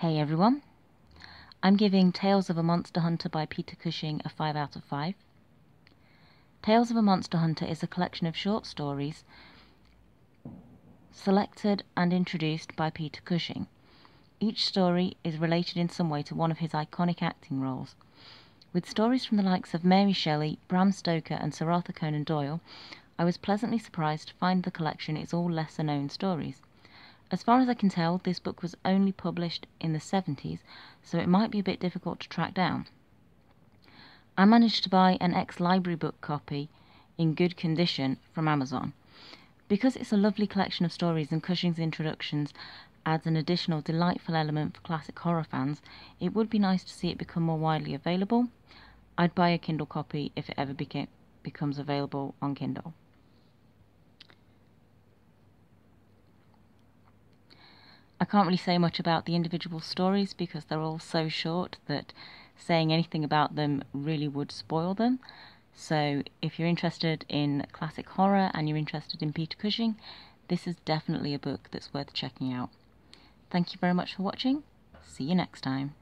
Hey everyone, I'm giving Tales of a Monster Hunter by Peter Cushing a 5 out of 5. Tales of a Monster Hunter is a collection of short stories selected and introduced by Peter Cushing. Each story is related in some way to one of his iconic acting roles. With stories from the likes of Mary Shelley, Bram Stoker, and Sir Arthur Conan Doyle, I was pleasantly surprised to find the collection is all lesser known stories. As far as I can tell, this book was only published in the 70s, so it might be a bit difficult to track down. I managed to buy an ex library book copy in good condition from Amazon. Because it's a lovely collection of stories and Cushing's introductions adds an additional delightful element for classic horror fans, it would be nice to see it become more widely available. I'd buy a Kindle copy if it ever becomes available on Kindle. I can't really say much about the individual stories because they're all so short that saying anything about them really would spoil them. So if you're interested in classic horror and you're interested in Peter Cushing, this is definitely a book that's worth checking out. Thank you very much for watching. See you next time.